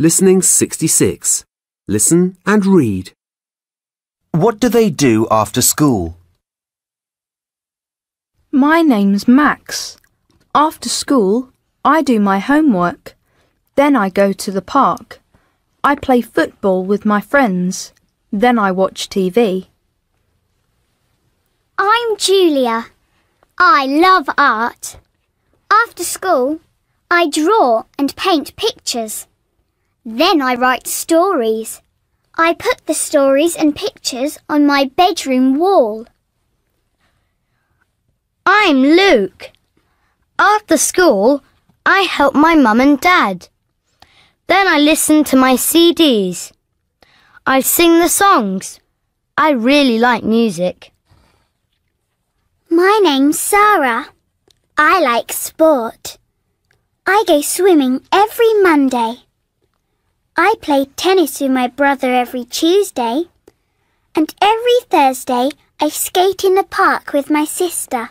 Listening 66. Listen and read. What do they do after school? My name's Max. After school, I do my homework. Then I go to the park. I play football with my friends. Then I watch TV. I'm Julia. I love art. After school, I draw and paint pictures. Then I write stories. I put the stories and pictures on my bedroom wall. I'm Luke. After school, I help my mum and dad. Then I listen to my CDs. I sing the songs. I really like music. My name's Sarah. I like sport. I go swimming every Monday. I play tennis with my brother every Tuesday. And every Thursday I skate in the park with my sister.